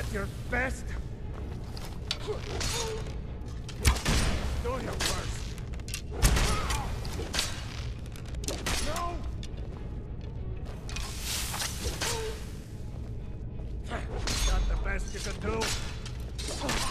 at your best. Do your worst. No! Not the best you can do.